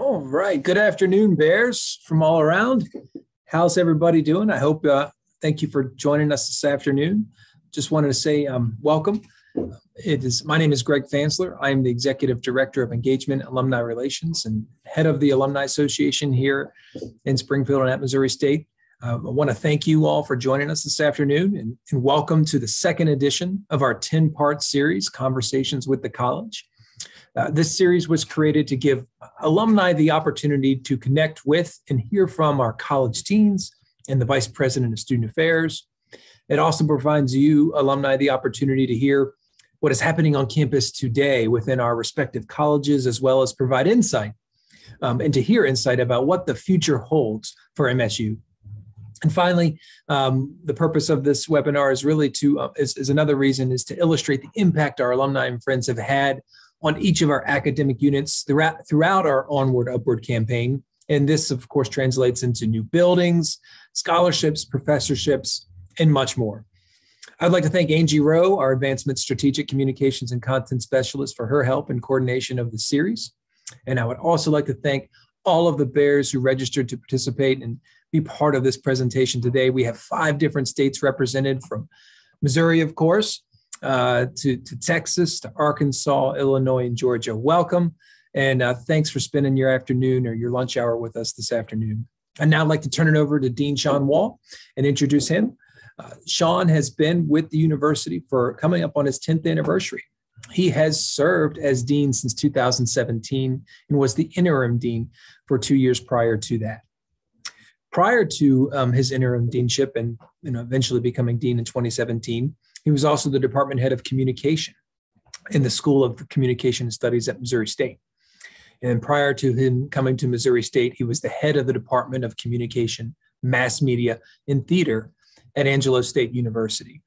All right. Good afternoon, Bears from all around. How's everybody doing? I hope, uh, thank you for joining us this afternoon. Just wanted to say um, welcome. It is my name is Greg Fansler. I am the Executive Director of Engagement Alumni Relations and head of the Alumni Association here in Springfield and at Missouri State. Uh, I want to thank you all for joining us this afternoon and, and welcome to the second edition of our 10 part series, Conversations with the College. Uh, this series was created to give alumni the opportunity to connect with and hear from our college teens and the Vice President of Student Affairs. It also provides you, alumni, the opportunity to hear what is happening on campus today within our respective colleges, as well as provide insight um, and to hear insight about what the future holds for MSU. And finally, um, the purpose of this webinar is really to, uh, is, is another reason, is to illustrate the impact our alumni and friends have had on each of our academic units throughout, our Onward Upward campaign. And this, of course, translates into new buildings, scholarships, professorships, and much more. I'd like to thank Angie Rowe, our Advancement Strategic Communications and Content Specialist, for her help and coordination of the series. And I would also like to thank all of the Bears who registered to participate and be part of this presentation today. We have five different states represented from Missouri, of course, uh, to, to Texas, to Arkansas, Illinois, and Georgia. Welcome. And uh, thanks for spending your afternoon or your lunch hour with us this afternoon. I'd now like to turn it over to Dean Shawn Wahl and introduce him. Uh, Shawn has been with the university for coming up on his 10th anniversary. He has served as dean since 2017 and was the interim dean for two years prior to that. Prior to um, his interim deanship and you know, eventually becoming dean in 2017, he was also the department head of communication in the School of Communication Studies at Missouri State. And prior to him coming to Missouri State, he was the head of the Department of Communication, Mass Media, and Theater at Angelo State University.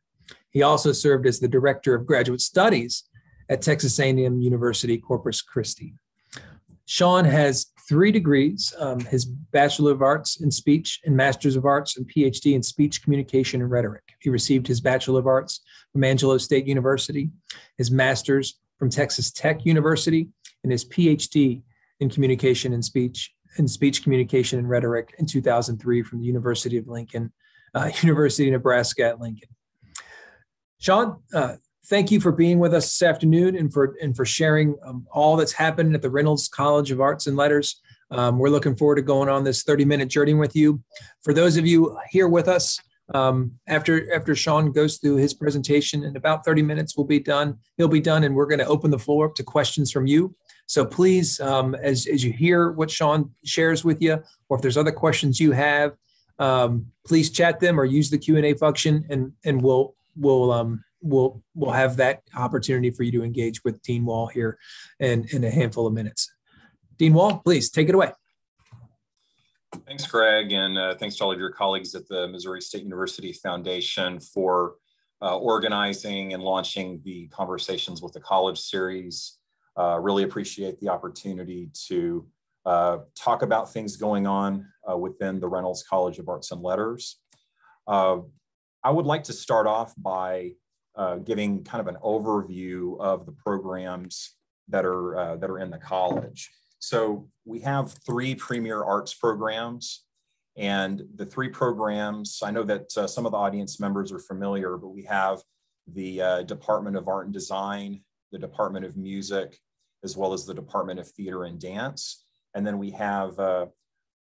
He also served as the Director of Graduate Studies at Texas A&M University Corpus Christi. Shawn has three degrees um, his Bachelor of Arts in Speech and Master's of Arts and PhD in Speech Communication and Rhetoric. He received his Bachelor of Arts from Angelo State University, his Master's from Texas Tech University, and his PhD in Communication and Speech and Speech Communication and Rhetoric in 2003 from the University of Lincoln, uh, University of Nebraska at Lincoln. Shawn, uh, thank you for being with us this afternoon and for and for sharing um, all that's happened at the Reynolds College of Arts and Letters. Um, we're looking forward to going on this 30 minute journey with you. For those of you here with us, um, after after Shawn goes through his presentation in about 30 minutes, we'll be done. He'll be done, and we're going to open the floor up to questions from you. So please, um, as as you hear what Shawn shares with you, or if there's other questions you have, um, please chat them or use the Q and A function, and and we'll we'll um, we'll we'll have that opportunity for you to engage with Dean Wahl here in, in a handful of minutes. Dean Wahl, please take it away. Thanks, Greg, and uh, thanks to all of your colleagues at the Missouri State University Foundation for uh, organizing and launching the Conversations with the College series. Uh, really appreciate the opportunity to uh, talk about things going on uh, within the Reynolds College of Arts and Letters. Uh, I would like to start off by giving kind of an overview of the programs that are that are in the college. So we have three premier arts programs, and the three programs. I know that uh, some of the audience members are familiar, but we have the uh, Department of Art and Design, the Department of Music, as well as the Department of Theater and Dance, and then we have uh,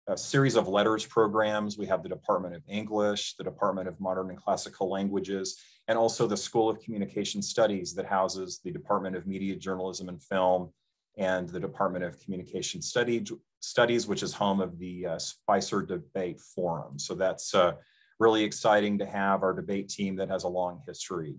a series of letters programs. We have the Department of English, the Department of Modern and Classical Languages, and also the School of Communication Studies that houses the Department of Media, Journalism, and Film, and the Department of Communication Studies, which is home of the uh, Spicer Debate Forum. So that's uh, really exciting to have our debate team that has a long history.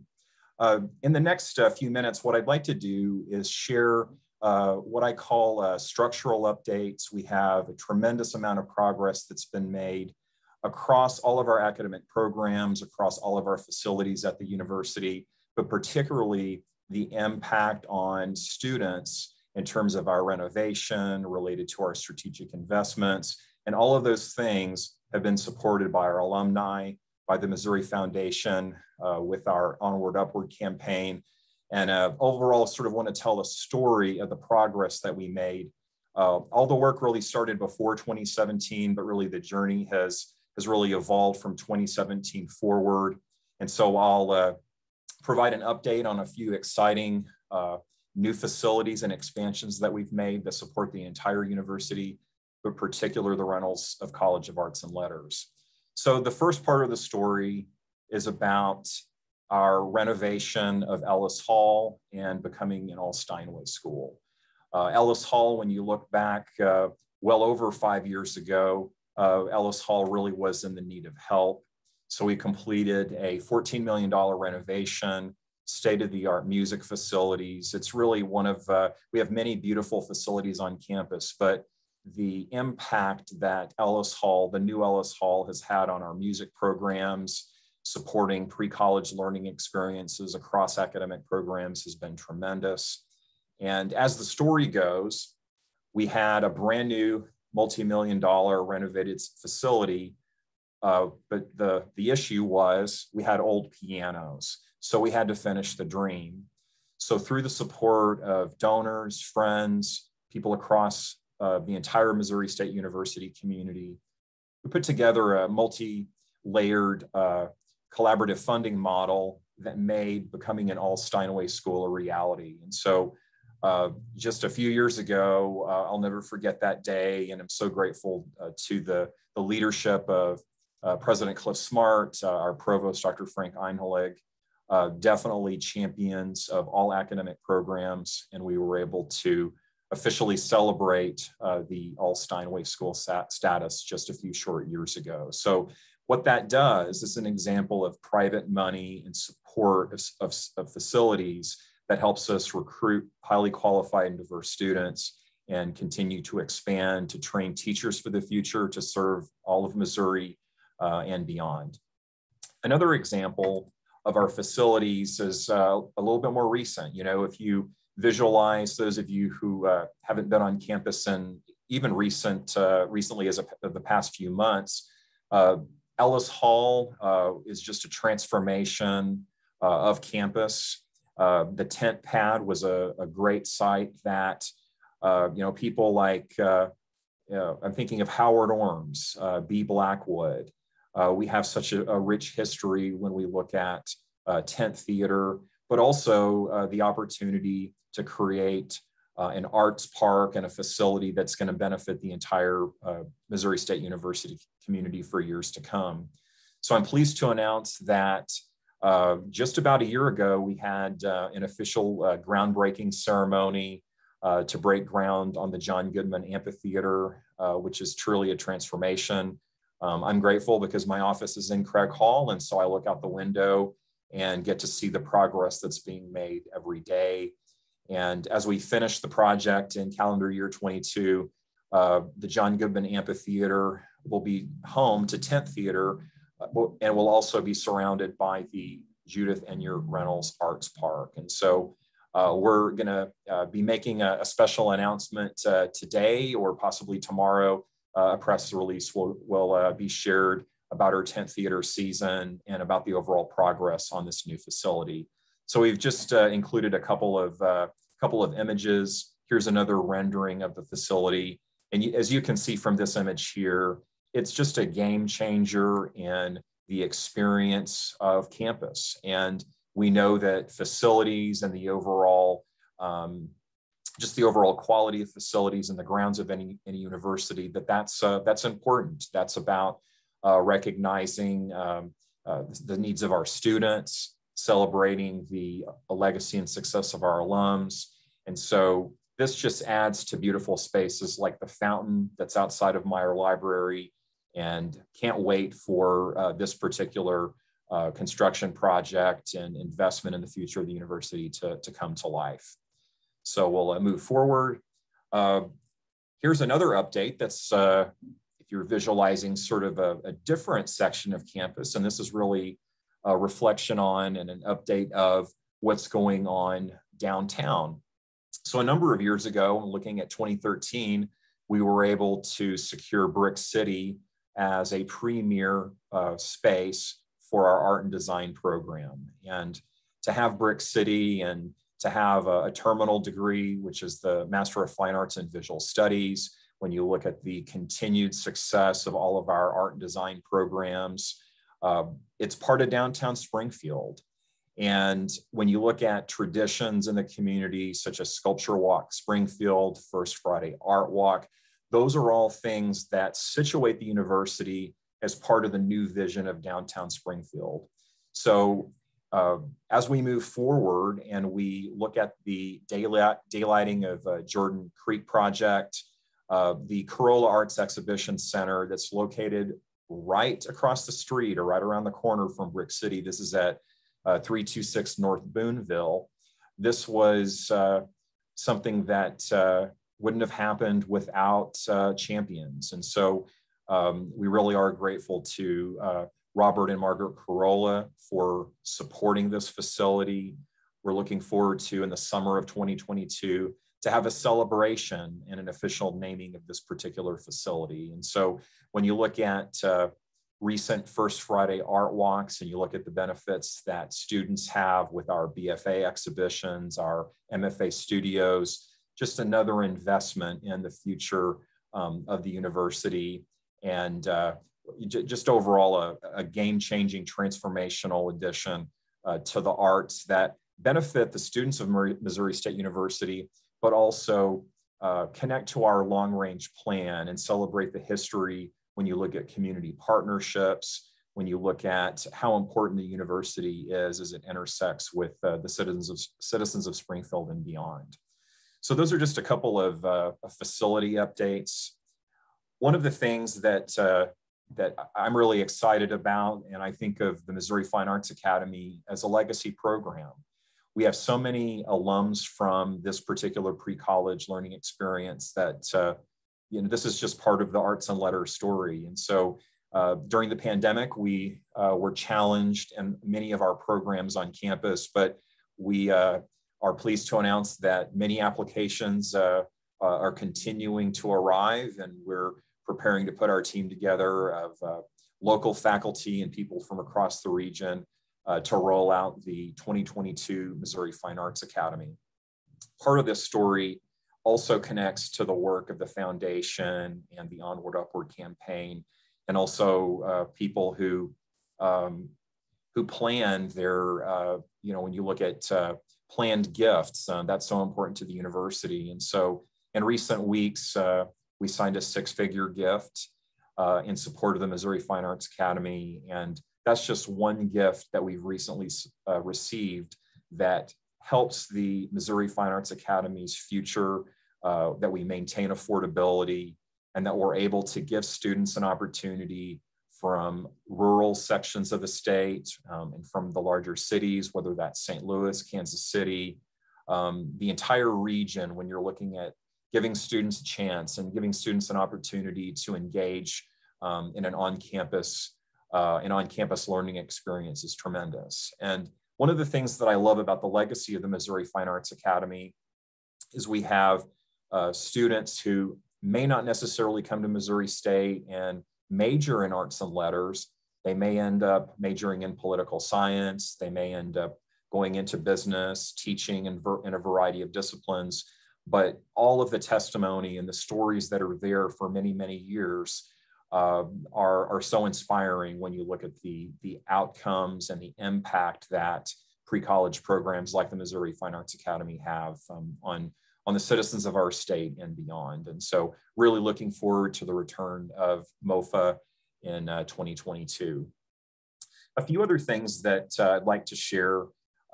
Uh, in the next uh, few minutes, what I'd like to do is share uh, what I call uh, structural updates. We have a tremendous amount of progress that's been made across all of our academic programs, across all of our facilities at the university, but particularly the impact on students in terms of our renovation related to our strategic investments. And all of those things have been supported by our alumni, by the Missouri Foundation uh, with our Onward Upward campaign. And uh, overall, sort of want to tell a story of the progress that we made Uh, all the work really started before 2017, but really the journey has, has really evolved from 2017 forward. And so I'll uh, provide an update on a few exciting uh, new facilities and expansions that we've made that support the entire university, but particular the Reynolds of College of Arts and Letters. So the first part of the story is about our renovation of Ellis Hall and becoming an all Steinway school. Uh, Ellis Hall, when you look back uh, well over five years ago, uh, Ellis Hall really was in the need of help. So we completed a $14 million renovation, state-of-the-art music facilities. It's really one of, uh, we have many beautiful facilities on campus, but the impact that Ellis Hall, the new Ellis Hall has had on our music programs, supporting pre-college learning experiences across academic programs has been tremendous. And as the story goes, we had a brand new multi-million dollar renovated facility, uh, but the, the issue was we had old pianos. So we had to finish the dream. So through the support of donors, friends, people across uh, the entire Missouri State University community, we put together a multi-layered uh, collaborative funding model that made becoming an all Steinway school a reality. And so uh, just a few years ago, uh, I'll never forget that day. And I'm so grateful uh, to the, the leadership of uh, President Cliff Smart, uh, our provost, Dr. Frank Einhellig, uh, definitely champions of all academic programs. And we were able to officially celebrate the all Steinway school status just a few short years ago. So what that does is an example of private money and support of, of, of facilities that helps us recruit highly qualified and diverse students and continue to expand to train teachers for the future to serve all of Missouri uh, and beyond. Another example of our facilities is uh, a little bit more recent. You know, if you visualize those of you who uh, haven't been on campus and even recent, uh, recently as a, the past few months, uh, Ellis Hall uh, is just a transformation uh, of campus. The tent pad was a, a great site that, you know, people like, you know, I'm thinking of Howard Orms, B. Blackwood. We have such a, a, rich history when we look at tent theater, but also the opportunity to create uh, an arts park and a facility that's going to benefit the entire uh, Missouri State University community for years to come. So I'm pleased to announce that uh, just about a year ago, we had uh, an official uh, groundbreaking ceremony uh, to break ground on the John Goodman Amphitheater, which is truly a transformation. Um, I'm grateful because my office is in Craig Hall, and so I look out the window and get to see the progress that's being made every day. And as we finish the project in calendar year 22, uh, the John Goodman Amphitheater will be home to Tent Theater uh, and will also be surrounded by the Judith Enyeart Reynolds Arts Park. And so uh, we're going to uh, be making a, a special announcement uh, today or possibly tomorrow. Uh, a press release will, will be shared about our tent theater season and about the overall progress on this new facility. So we've just uh, included a couple of uh, couple of images. Here's another rendering of the facility. And as you can see from this image here, it's just a game changer in the experience of campus. And we know that facilities and the overall, um, just the overall quality of facilities and the grounds of any, any university, that that's, uh, that's important. That's about uh, recognizing um, uh, the needs of our students, celebrating the legacy and success of our alums. And so this just adds to beautiful spaces like the fountain that's outside of Meyer Library and can't wait for uh, this particular uh, construction project and investment in the future of the university to, to come to life. So we'll uh, move forward. Uh, here's another update that's, uh, if you're visualizing sort of a, a different section of campus, and this is really a reflection on and an update of what's going on downtown. So a number of years ago, looking at 2013, we were able to secure Brick City as a premier uh, space for our art and design program. And to have Brick City and to have a, a, terminal degree, which is the Master of Fine Arts in Visual Studies. When you look at the continued success of all of our art and design programs, uh, it's part of downtown Springfield. And when you look at traditions in the community, such as Sculpture Walk Springfield, First Friday Art Walk, those are all things that situate the university as part of the new vision of downtown Springfield. So uh, as we move forward and we look at the daylight, daylighting of uh, Jordan Creek project, uh, the Corolla Arts Exhibition Center that's located right across the street or right around the corner from Brick City. This is at uh, 326 North Boonville. This was uh, something that uh, wouldn't have happened without champions. And so um, we really are grateful to Robert and Margaret Corolla for supporting this facility. We're looking forward to, in the summer of 2022, to have a celebration and an official naming of this particular facility. And so when you look at uh, recent First Friday art walks and you look at the benefits that students have with our BFA exhibitions, our MFA studios, just another investment in the future um, of the university and uh, just overall a, a game-changing transformational addition uh, to the arts that benefit the students of Missouri State University, but also uh, connect to our long-range plan and celebrate the history when you look at community partnerships, when you look at how important the university is as it intersects with uh, the citizens of, citizens of Springfield and beyond. So those are just a couple of uh, facility updates. One of the things that, uh, that I'm really excited about, and I think of the Missouri Fine Arts Academy as a legacy program. We have so many alums from this particular pre-college learning experience that uh, you know, this is just part of the arts and letters story. And so uh, during the pandemic, we uh, were challenged in many of our programs on campus, but we uh, are pleased to announce that many applications uh, uh, are continuing to arrive and we're preparing to put our team together of uh, local faculty and people from across the region to roll out the 2022 Missouri Fine Arts Academy. Part of this story also connects to the work of the foundation and the Onward Upward campaign, and also uh, people who um, who planned their, uh, you know, when you look at uh, planned gifts, uh, that's so important to the university. And so, in recent weeks, uh, we signed a six-figure gift uh, in support of the Missouri Fine Arts Academy, and that's just one gift that we've recently received that helps the Missouri Fine Arts Academy's future uh, that we maintain affordability, and that we're able to give students an opportunity from rural sections of the state um, and from the larger cities, whether that's St. Louis, Kansas City, um, the entire region, when you're looking at giving students a chance and giving students an opportunity to engage um, in an on-campus uh, an on-campus learning experience is tremendous. And one of the things that I love about the legacy of the Missouri Fine Arts Academy is we have uh, students who may not necessarily come to Missouri State and major in arts and letters. They may end up majoring in political science. They may end up going into business, teaching in, in a variety of disciplines. But all of the testimony and the stories that are there for many, many years uh, are, are so inspiring when you look at the, the outcomes and the impact that pre-college programs like the Missouri Fine Arts Academy have um, on on the citizens of our state and beyond. And so really looking forward to the return of MOFA in uh, 2022. A few other things that uh, I'd like to share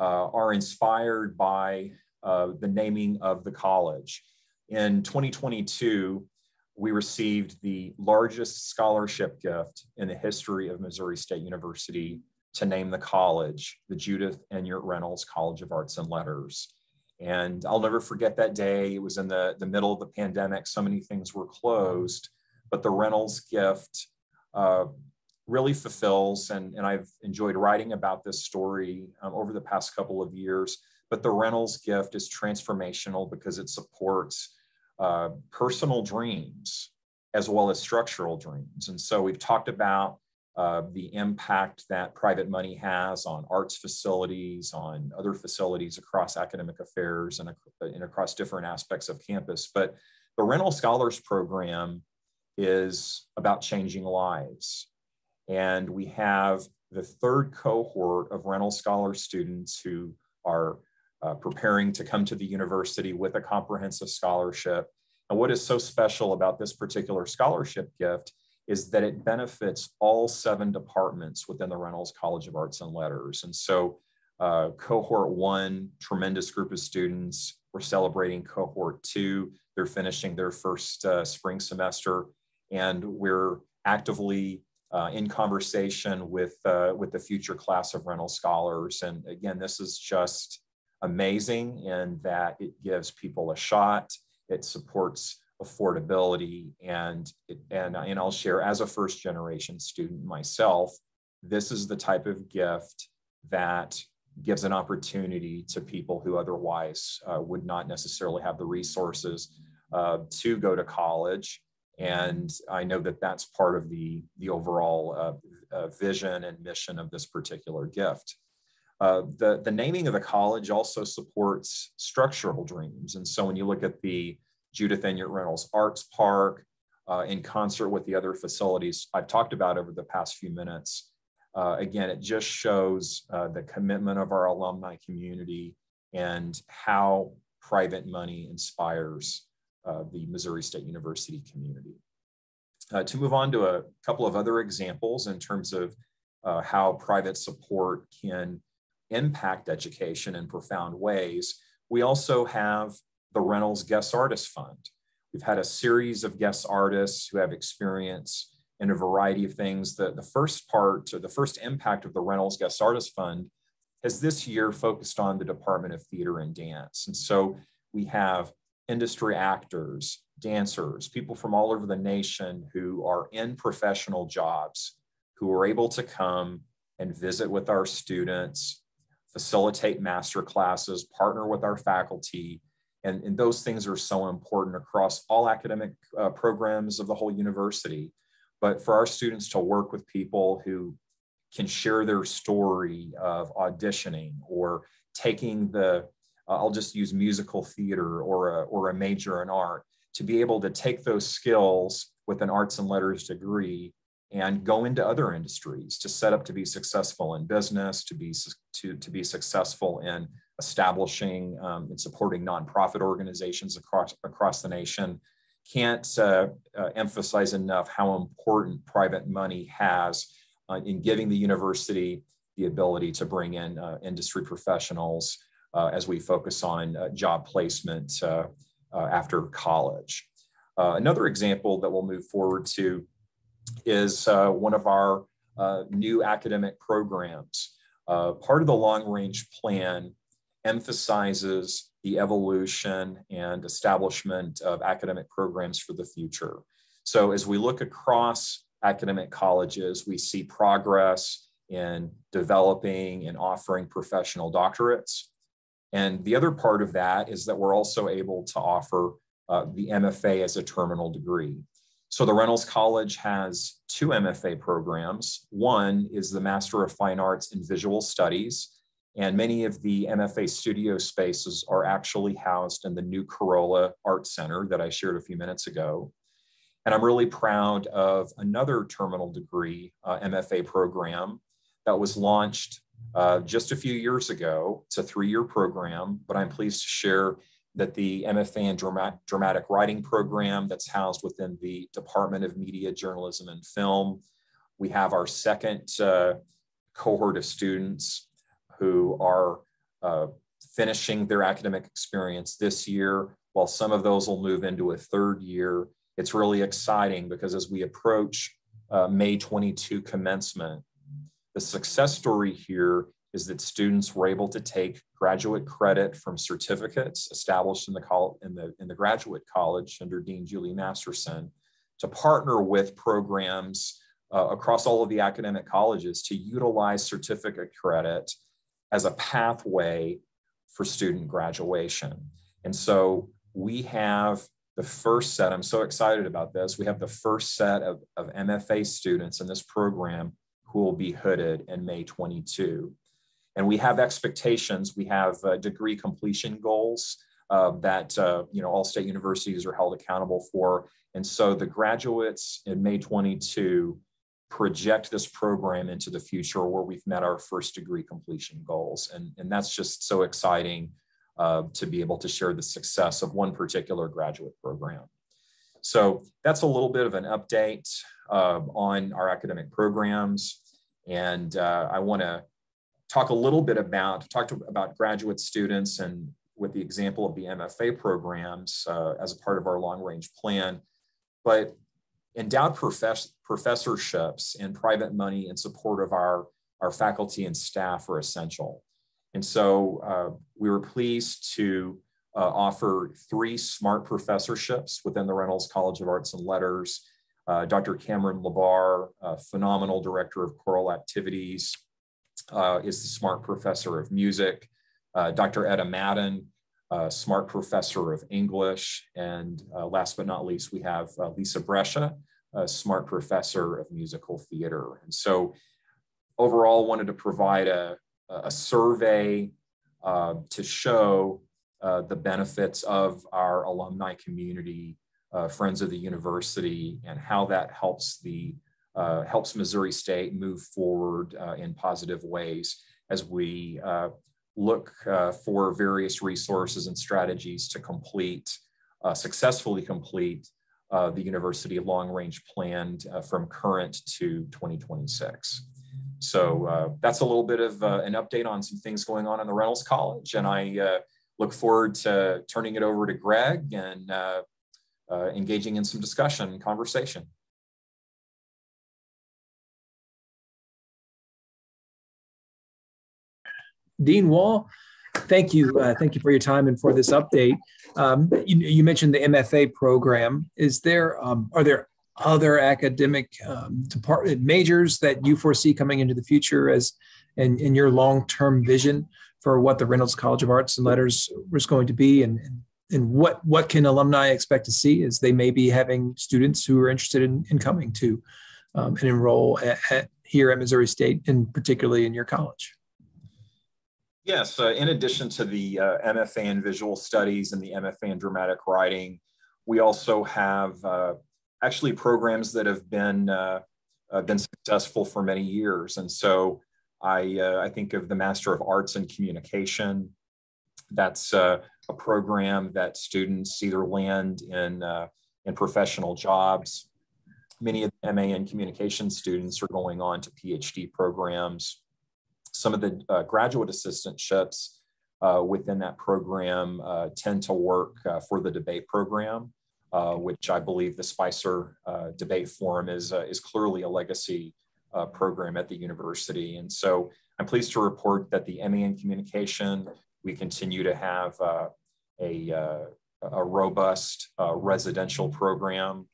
uh, are inspired by uh, the naming of the college. In 2022, we received the largest scholarship gift in the history of Missouri State University to name the college, the Judith Enyeart Reynolds College of Arts and Letters. And I'll never forget that day. It was in the, the middle of the pandemic. So many things were closed, but the Reynolds gift uh, really fulfills, and, and I've enjoyed writing about this story um, over the past couple of years. But the Reynolds gift is transformational because it supports uh, personal dreams as well as structural dreams. And so we've talked about uh, the impact that private money has on arts facilities, on other facilities across academic affairs and, and across different aspects of campus. But the Reynolds Scholars Program is about changing lives. And we have the third cohort of Reynolds Scholar students who are uh, preparing to come to the university with a comprehensive scholarship. And what is so special about this particular scholarship gift is that it benefits all seven departments within the Reynolds College of Arts and Letters. And so uh, cohort one, tremendous group of students. We're celebrating cohort two. They're finishing their first uh, spring semester. And we're actively uh, in conversation with, uh, with the future class of Reynolds scholars. And again, this is just amazing in that it gives people a shot. It supports affordability and and and I'll share as a first generation student myself this is the type of gift that gives an opportunity to people who otherwise uh, would not necessarily have the resources uh, to go to college and I know that that's part of the the overall uh, uh vision and mission of this particular gift. Uh, the, the naming of the college also supports structural dreams. And so when you look at the Judith Enyeart Reynolds Arts Park, uh, in concert with the other facilities I've talked about over the past few minutes. Uh, again, it just shows uh, the commitment of our alumni community and how private money inspires uh, the Missouri State University community. To move on to a couple of other examples in terms of how private support can impact education in profound ways, we also have the Reynolds Guest Artist Fund. We've had a series of guest artists who have experience in a variety of things. The, the first part, or the first impact of the Reynolds Guest Artist Fund has this year focused on the Department of Theater and Dance. And so we have industry actors, dancers, people from all over the nation who are in professional jobs who are able to come and visit with our students, facilitate master classes, partner with our faculty, and, and those things are so important across all academic uh, programs of the whole university. But for our students to work with people who can share their story of auditioning or taking the, uh, I'll just use musical theater or a, or a major in art, to be able to take those skills with an arts and letters degree and go into other industries to set up to be successful in business, to be, to, to be successful in establishing um, and supporting nonprofit organizations across, across the nation. Can't uh, uh, emphasize enough how important private money has uh, in giving the university the ability to bring in uh, industry professionals uh, as we focus on uh, job placement after college. another example that we'll move forward to is uh, one of our uh, new academic programs. Uh, part of the long range plan emphasizes the evolution and establishment of academic programs for the future. So as we look across academic colleges, we see progress in developing and offering professional doctorates. And the other part of that is that we're also able to offer uh, the MFA as a terminal degree. So the Reynolds College has two MFA programs. One is the Master of Fine Arts in Visual Studies, and many of the MFA studio spaces are actually housed in the new Corolla Art Center that I shared a few minutes ago. And I'm really proud of another terminal degree uh, MFA program that was launched uh, just a few years ago. It's a three-year program, but I'm pleased to share that the MFA and Dramatic, Writing program that's housed within the Department of Media, Journalism, and Film. We have our second uh, cohort of students who are uh, finishing their academic experience this year, while some of those will move into a third year. It's really exciting because as we approach uh, May 22 commencement, the success story here is that students were able to take graduate credit from certificates established in the, in the, in the graduate college under Dean Julie Masterson to partner with programs uh, across all of the academic colleges to utilize certificate credit as a pathway for student graduation. And so we have the first set, I'm so excited about this. We have the first set of, of MFA students in this program who will be hooded in May 22. And we have expectations, we have uh, degree completion goals uh, that you know all state universities are held accountable for. And so the graduates in May 22 project this program into the future where we've met our first degree completion goals. And, and that's just so exciting uh, to be able to share the success of one particular graduate program. So that's a little bit of an update uh, on our academic programs. And uh, I want to talk a little bit about, talk to, about graduate students and with the example of the MFA programs uh, as a part of our long range plan. But endowed profess professorships and private money in support of our, our faculty and staff are essential. And so uh, we were pleased to uh, offer three SMART professorships within the Reynolds College of Arts and Letters. Uh, Dr. Cameron LaBarr, phenomenal director of choral activities, uh, is the SMART professor of music. Uh, Dr. Etta Madden, SMART professor of English. And uh, last but not least, we have Lisa Brescia, SMART professor of musical theater. And so overall wanted to provide a, a survey uh, to show uh, the benefits of our alumni community, uh, friends of the university, and how that helps the uh, helps Missouri State move forward uh, in positive ways as we uh, look for various resources and strategies to complete, successfully complete the university long range plan from current to 2026. So that's a little bit of an update on some things going on in the Reynolds College. And I look forward to turning it over to Greg and uh, uh, engaging in some discussion and conversation. Dean Wahl, thank you. Uh, thank you for your time and for this update. Um, you, you, mentioned the MFA program. Is there, um, are there other academic um, department majors that you foresee coming into the future as in, in your long-term vision for what the Reynolds College of Arts and Letters was going to be and, and what what can alumni expect to see as they may be having students who are interested in, in coming to um, and enroll at, at, here at Missouri State and particularly in your college? Yes, uh, in addition to the uh, MFA in Visual Studies and the MFA in Dramatic Writing, we also have uh, actually programs that have been uh, uh, been successful for many years. And so I, uh, I think of the Master of Arts in Communication. That's a program that students either land in, in professional jobs. Many of the MA in communication students are going on to PhD programs some of the uh, graduate assistantships uh, within that program uh, tend to work uh, for the debate program, uh, which I believe the Spicer uh, Debate Forum is, is clearly a legacy program at the university. And so I'm pleased to report that the MA in Communication, we continue to have a, a robust residential program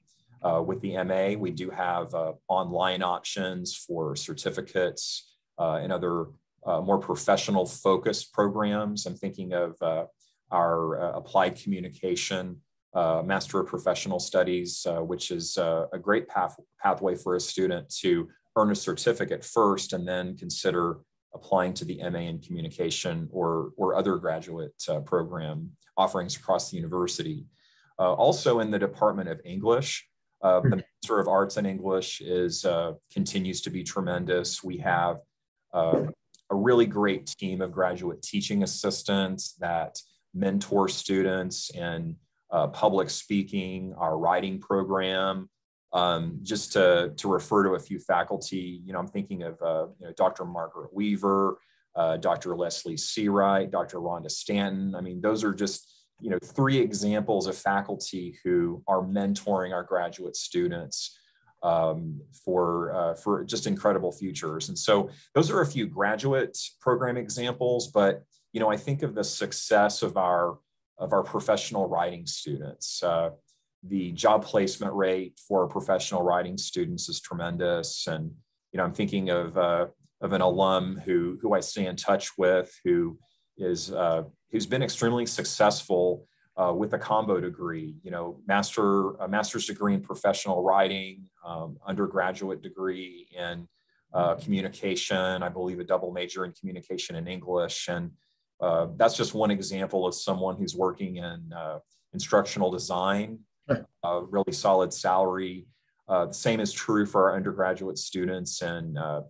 uh, with the MA, we do have uh, online options for certificates and other uh, more professional focused programs. I'm thinking of uh, our uh, applied communication uh, Master of Professional Studies, uh, which is a great path, pathway for a student to earn a certificate first and then consider applying to the MA in communication or, or other graduate program offerings across the university. also in the Department of English, uh, the Master of Arts in English is uh, continues to be tremendous. We have uh, a really great team of graduate teaching assistants that mentor students in uh, public speaking, our writing program. Um, just to, to refer to a few faculty, you know, I'm thinking of uh, you know, Dr. Margaret Weaver, uh, Dr. Leslie Seawright, Dr. Rhonda Stanton. I mean, those are just you know three examples of faculty who are mentoring our graduate students um, for, uh, for just incredible futures. And so those are a few graduate program examples, but you know, I think of the success of our, of our professional writing students. Uh, the job placement rate for professional writing students is tremendous. And, you know, I'm thinking of, uh, of an alum who, who I stay in touch with, who is, uh, who's been extremely successful uh, with a combo degree, you know, master, a master's degree in professional writing, um, undergraduate degree in uh, communication, I believe a double major in communication and English. And uh, that's just one example of someone who's working in uh, instructional design, a really solid salary. Uh, the same is true for our undergraduate students and uh,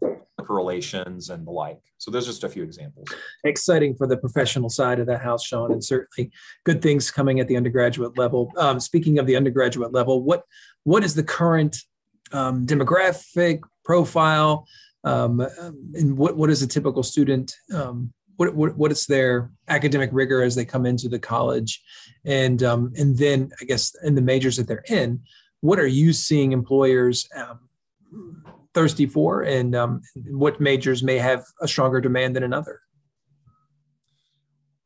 and the like. So those are just a few examples. Exciting for the professional side of the house, Shawn, and certainly good things coming at the undergraduate level. Um, speaking of the undergraduate level, what what is the current um, demographic profile, um, and what what is a typical student? Um, what, what what is their academic rigor as they come into the college, and um, and then I guess in the majors that they're in, what are you seeing employers um, thirsty for, and um, what majors may have a stronger demand than another?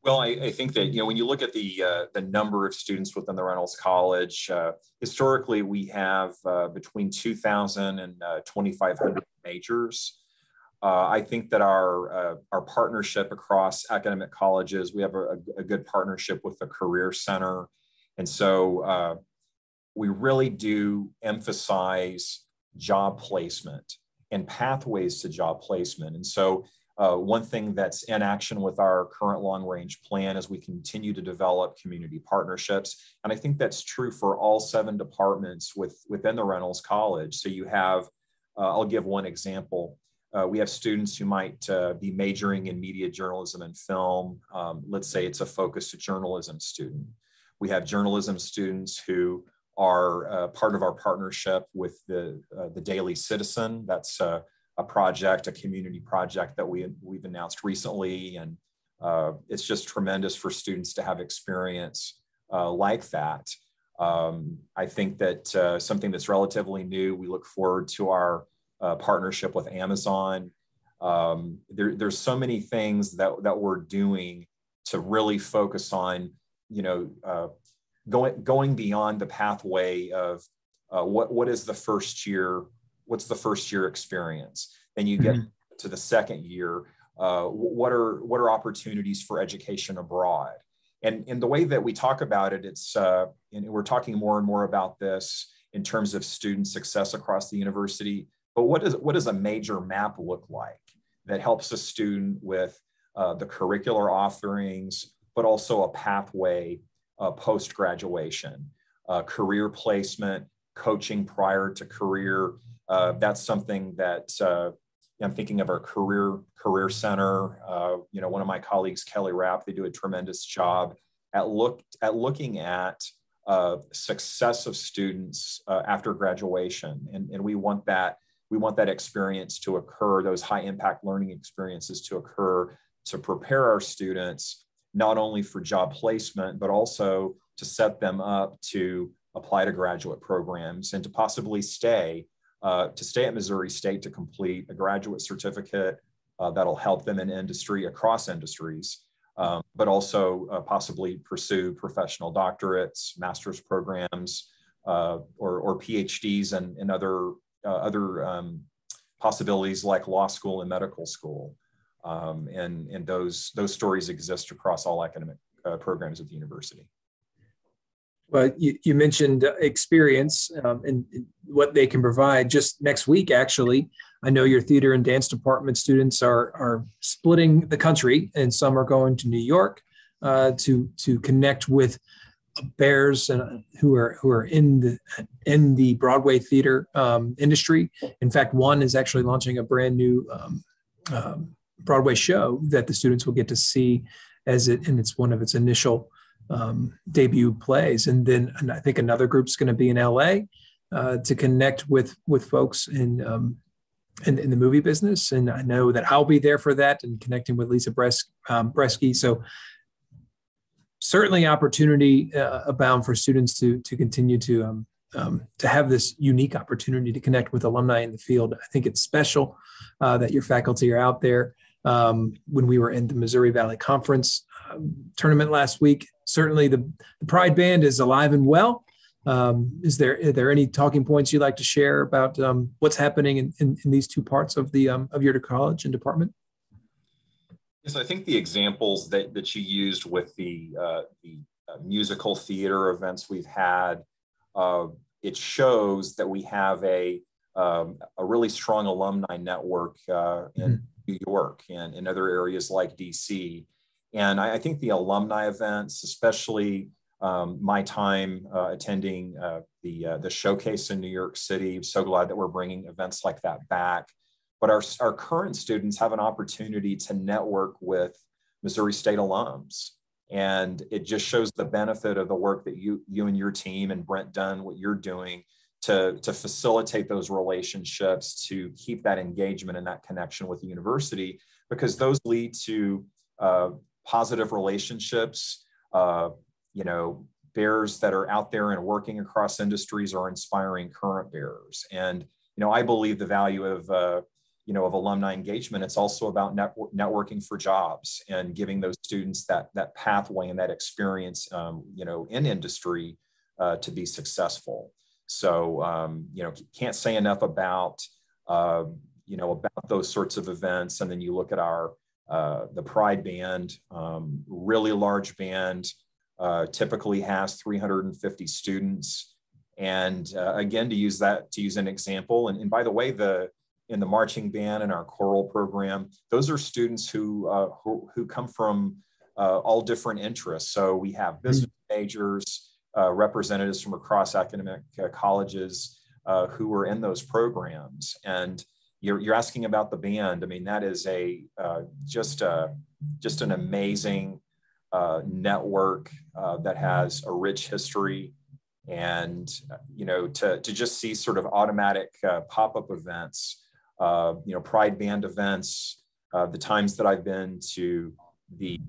Well, I, I, think that you know when you look at the uh, the number of students within the Reynolds College, uh, historically we have uh, between 2,000 and uh, 2,500 majors. Uh, I think that our uh, our partnership across academic colleges, we have a, a, good partnership with the Career Center, and so we really do emphasize job placement and pathways to job placement. And so uh, one thing that's in action with our current long range plan is we continue to develop community partnerships. And I think that's true for all seven departments with, within the Reynolds College. So you have, uh, I'll give one example. Uh, we have students who might uh, be majoring in media journalism and film. Um, let's say it's a focused journalism student. We have journalism students who are uh, part of our partnership with the, uh, the Daily Citizen. That's uh, a project, a community project that we, we've announced recently. And uh, it's just tremendous for students to have experience uh, like that. Um, I think that uh, something that's relatively new, we look forward to our partnership with Amazon. Um, there, there's so many things that, that we're doing to really focus on, you know, going going beyond the pathway of uh, what what is the first year what's the first year experience then you get mm-hmm. to the second year uh, what are what are opportunities for education abroad and in the way that we talk about it it's uh, and we're talking more and more about this in terms of student success across the university but what does what does a major map look like that helps a student with uh, the curricular offerings but also a pathway uh, post graduation, uh, career placement, coaching prior to career. Uh, that's something that uh, I'm thinking of our career career center. Uh, you know, one of my colleagues, Kelly Rapp, they do a tremendous job at look at looking at uh, success of students after graduation, and, and we want that we want that experience to occur, those high impact learning experiences to occur to prepare our students not only for job placement, but also to set them up to apply to graduate programs and to possibly stay, uh, to stay at Missouri State to complete a graduate certificate uh, that'll help them in industry across industries, um, but also uh, possibly pursue professional doctorates, master's programs, uh, or, or PhDs and, and other, uh, other um, possibilities like law school and medical school. Um, and and those those stories exist across all academic uh, programs at the university. Well, you, you mentioned experience um, and what they can provide. Just next week, actually, I know your theater and dance department students are are splitting the country, and some are going to New York uh, to to connect with bears and who are who are in the in the Broadway theater um, industry. In fact, one is actually launching a brand new um, um, Broadway show that the students will get to see as it and it's one of its initial um, debut plays. And then and I think another group's going to be in LA uh, to connect with with folks in, um, in, in the movie business. And I know that I'll be there for that and connecting with Lisa Bres- um, Bresky. So certainly opportunity uh, abound for students to to continue to um, um, to have this unique opportunity to connect with alumni in the field. I think it's special uh, that your faculty are out there um, when we were in the Missouri Valley Conference uh, tournament last week. Certainly, the, the, Pride Band is alive and well. Um, is there are there any talking points you'd like to share about um, what's happening in, in, in, these two parts of the um, of your college and department? Yes, I think the examples that, that you used with the uh, the uh, musical theater events we've had, uh, it shows that we have a um, a really strong alumni network uh, in mm-hmm. New York and in other areas like DC. And I, I think the alumni events, especially um, my time uh, attending uh, the, uh, the showcase in New York City, I'm so glad that we're bringing events like that back. But our, our current students have an opportunity to network with Missouri State alums. And it just shows the benefit of the work that you, you and your team and Brent done, what you're doing to, to facilitate those relationships, to keep that engagement and that connection with the university, because those lead to uh, positive relationships. Uh, you know, bears that are out there and working across industries are inspiring current bears. And, you know, I believe the value of, uh, you know, of alumni engagement. It's also about network, networking for jobs and giving those students that, that pathway and that experience, um, you know, in industry uh, to be successful. So, um, you know, can't say enough about, uh, you know, about those sorts of events. And then you look at our, uh, the Pride Band, um, really large band, uh, typically has 350 students. And uh, again, to use that, to use an example, and, and by the way, the, in the marching band and our choral program, those are students who, uh, who, who, come from uh, all different interests. So we have business majors, uh, representatives from across academic uh, colleges uh, who were in those programs. And you're, you're asking about the band. I mean, that is a uh, just a, just an amazing uh, network uh, that has a rich history. And you know, to, to just see sort of automatic pop-up events, you know, Pride Band events, the times that I've been to the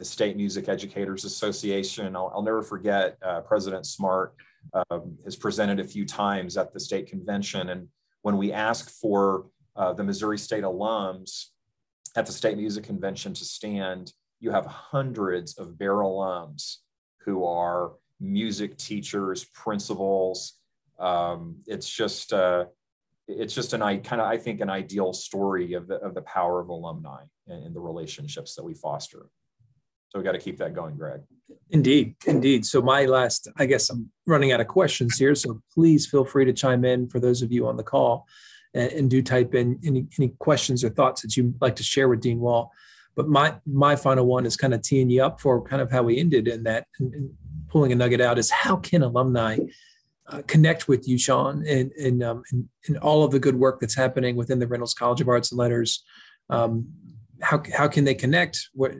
the State Music Educators Association. I'll, I'll never forget uh, President Smart um, has presented a few times at the state convention. And when we ask for uh, the Missouri State alums at the State Music Convention to stand, you have hundreds of Bear alums who are music teachers, principals. Um, it's just uh, it's just an I kind of I think an ideal story of the of the power of alumni and, and the relationships that we foster. So we got to keep that going, Greg. Indeed, indeed. So my last, I guess I'm running out of questions here. So please feel free to chime in for those of you on the call, and, and do type in any, any questions or thoughts that you'd like to share with Dean Wahl. But my my final one is kind of teeing you up for kind of how we ended in that and, and pulling a nugget out is how can alumni uh, connect with you, Shawn, and and, um, and, and all of the good work that's happening within the Reynolds College of Arts and Letters. Um, how, how can they connect? What,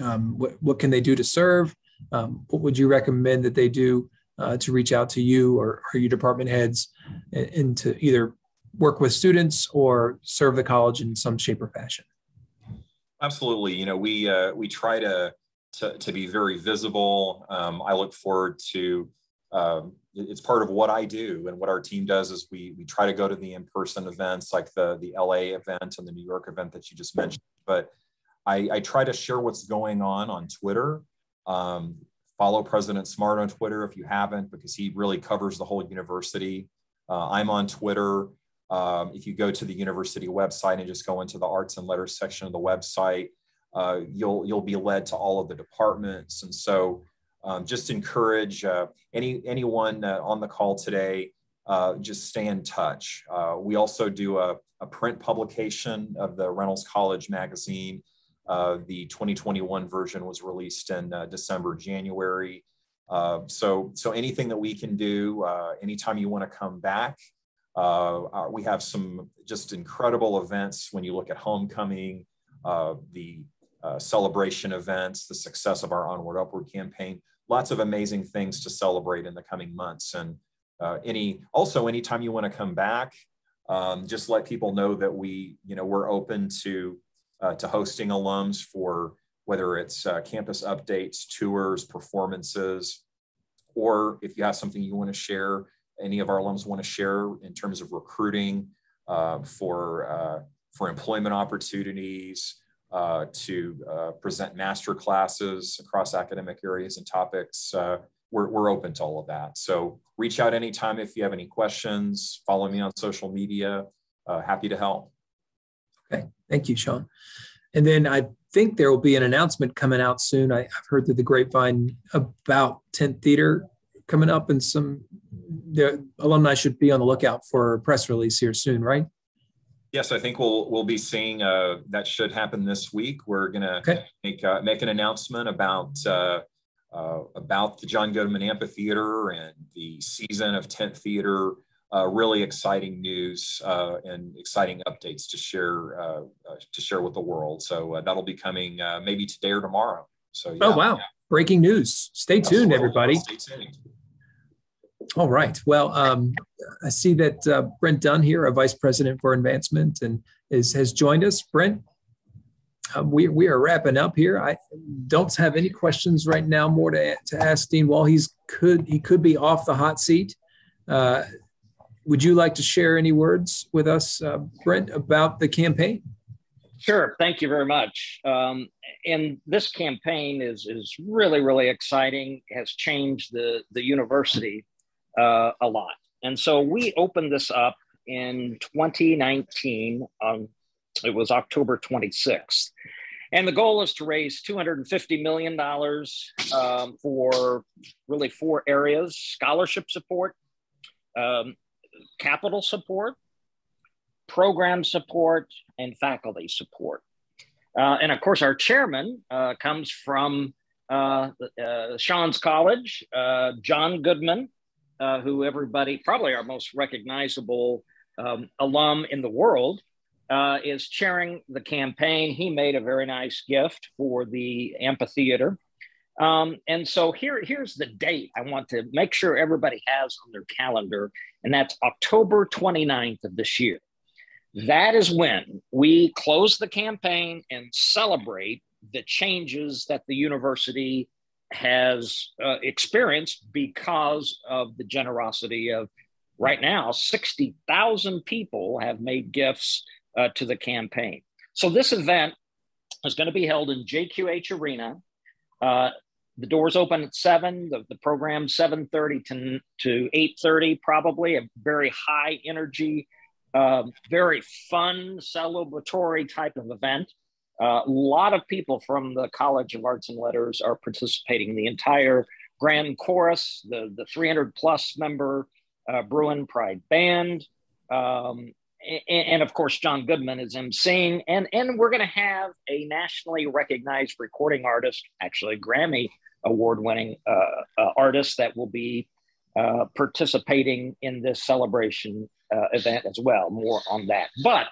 um, what, what can they do to serve? Um, what would you recommend that they do uh, to reach out to you or, or your department heads and, and, to either work with students or serve the college in some shape or fashion? Absolutely. You know, we, uh, we try to, to, to be very visible. Um, I look forward to um, it's part of what I do and what our team does is we we try to go to the in-person events like the the LA event and the New York event that you just mentioned. But I, I try to share what's going on on Twitter. Um, follow President Smart on Twitter if you haven't, because he really covers the whole university. Uh, I'm on Twitter. Um, if you go to the university website and just go into the arts and letters section of the website, uh, you'll you'll be led to all of the departments. And so um, just encourage uh, any anyone uh, on the call today, uh, just stay in touch. Uh, we also do a, a, print publication of the Reynolds College magazine. Uh, the 2021 version was released in uh, December, January. so, so anything that we can do, anytime you want to come back, we have some just incredible events when you look at homecoming, the uh, celebration events, the success of our Onward Upward campaign lots of amazing things to celebrate in the coming months. And uh, any also anytime you want to come back, um, just let people know that we, you know, we're open to uh, to hosting alums for whether it's uh, campus updates, tours, performances, or if you have something you want to share, any of our alums want to share in terms of recruiting uh, for uh, for employment opportunities, uh, to present master classes across academic areas and topics. We're, we're open to all of that. So reach out anytime if you have any questions. Follow me on social media. Uh, happy to help. Okay, thank you, Shawn. And then I think there will be an announcement coming out soon. I, have heard through the grapevine about Tent Theater coming up and some the alumni should be on the lookout for a press release here soon, right? Yes, I think we'll we'll be seeing uh, that should happen this week. We're going to okay. make uh, make an announcement about uh, uh, about the John Goodman Amphitheater and the season of Tent Theater. Uh, really exciting news uh, and exciting updates to share to share with the world. So that'll be coming maybe today or tomorrow. So yeah, oh wow, yeah. breaking news! Stay tuned, everybody. Stay tuned. All right. Well, um, I see that uh, Brent Dunn here, a vice president for advancement, and is has joined us. Brent, um, we we are wrapping up here. I don't have any questions right now. More to to ask Dean Wahl. He's could he could be off the hot seat. Uh, would you like to share any words with us, uh, Brent, about the campaign? Sure. Thank you very much. Um, and this campaign is is really really exciting. Has changed the the university uh, a lot. And so we opened this up in 2019 on it was October 26th. And the goal is to raise $250 million um, for really four areas scholarship support, um, capital support, program support, and faculty support. Uh, and of course, our chairman uh, comes from uh, uh Shawn's College, uh, John Goodman, uh, who everybody, probably our most recognizable um, alum in the world, uh, is chairing the campaign. He made a very nice gift for the amphitheater. Um, and so here, here's the date I want to make sure everybody has on their calendar, and that's October 29th of this year. That is when we close the campaign and celebrate the changes that the university has uh, experienced because of the generosity of right now 60,000 people have made gifts uh, to the campaign. So this event is going to be held in JQH Arena. Uh, the doors open at seven. The, the program seven thirty to to eight thirty. Probably a very high energy, uh, very fun celebratory type of event. Uh, a lot of people from the College of Arts and Letters are participating. The entire grand chorus, the, the 300 plus member uh, Bruin Pride Band, um, and, of course, John Goodman is emceeing. And, and we're going to have a nationally recognized recording artist, actually, Grammy award winning uh, uh, artist, that will be uh, participating in this celebration uh, event as well. More on that. But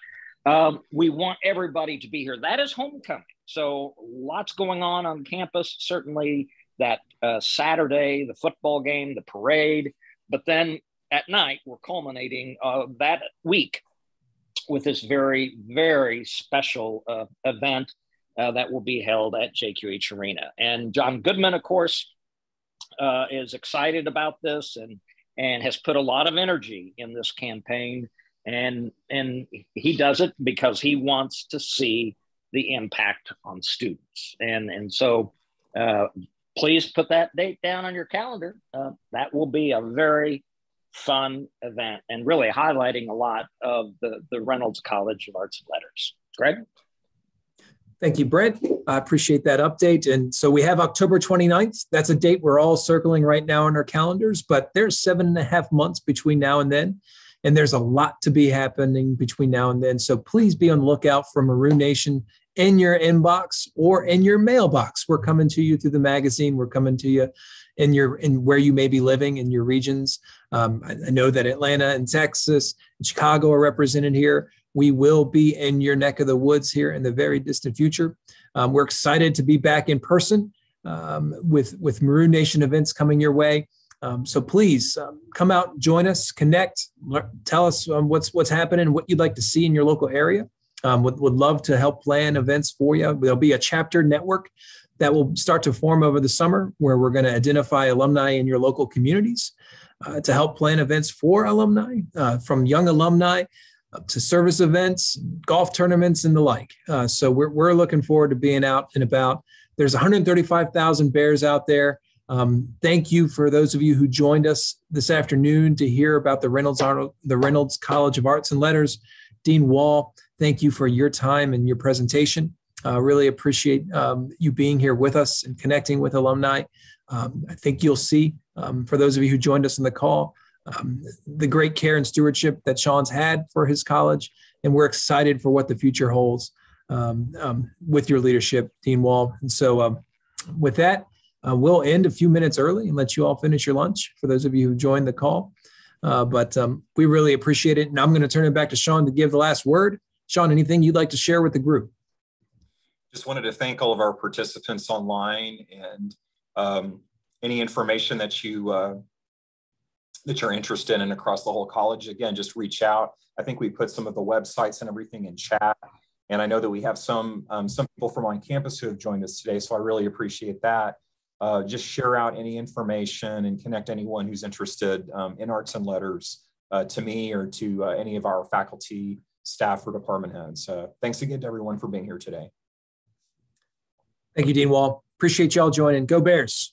um, we want everybody to be here. That is homecoming. So lots going on on campus. Certainly that uh, Saturday, the football game, the parade, but then at night we're culminating uh, that week with this very very special uh, event uh, that will be held at JQH Arena. And John Goodman, of course, uh, is excited about this and and has put a lot of energy in this campaign. And and he does it because he wants to see the impact on students. And and so uh, please put that date down on your calendar. Uh, that will be a very fun event and really highlighting a lot of the the reynolds college of arts and letters greg Thank you, Brent. I appreciate that update. And so we have October 29th. That's a date we're all circling right now on our calendars, but there's seven and a half months between now and then. And there's a lot to be happening between now and then. So please be on lookout for Maroon Nation in your inbox or in your mailbox. We're coming to you through the magazine. We're coming to you in your in where you may be living in your regions. Um, I, I know that Atlanta and Texas and Chicago are represented here. We will be in your neck of the woods here in the very distant future. Um, we're excited to be back in person um, with with Maroon Nation events coming your way. Um, so please um, come out, join us, connect, tell us um, what's what's happening, what you'd like to see in your local area. Um, would, would love to help plan events for you. There'll be a chapter network that will start to form over the summer where we're going to identify alumni in your local communities uh, to help plan events for alumni, uh, from young alumni to service events, golf tournaments, and the like. Uh, so we're, we're looking forward to being out and about. There's 135,000 bears out there. Um, thank you for those of you who joined us this afternoon to hear about the Reynolds Arnold, the Reynolds College of Arts and Letters. Dean Wahl, thank you for your time and your presentation. Uh, really appreciate um, you being here with us and connecting with alumni. Um, I think you'll see, um, for those of you who joined us in the call, um, the great care and stewardship that Shawn's had for his college, and we're excited for what the future holds um, um, with your leadership, Dean Wahl. And so, with that, uh, we'll end a few minutes early and let you all finish your lunch for those of you who joined the call. Uh, but we really appreciate it. And I'm going to turn it back to Shawn to give the last word. Shawn, anything you'd like to share with the group? Just wanted to thank all of our participants online and um, any information that you uh, that you're interested in across the whole college. Again, just reach out. I think we put some of the websites and everything in chat. And I know that we have some um, some people from on campus who have joined us today, so I really appreciate that. Uh, just share out any information and connect anyone who's interested um, in arts and letters uh, to me or to uh, any of our faculty, staff, or department heads. Uh, thanks again to everyone for being here today. Thank you, Dean Wahl. Appreciate y'all joining. Go Bears.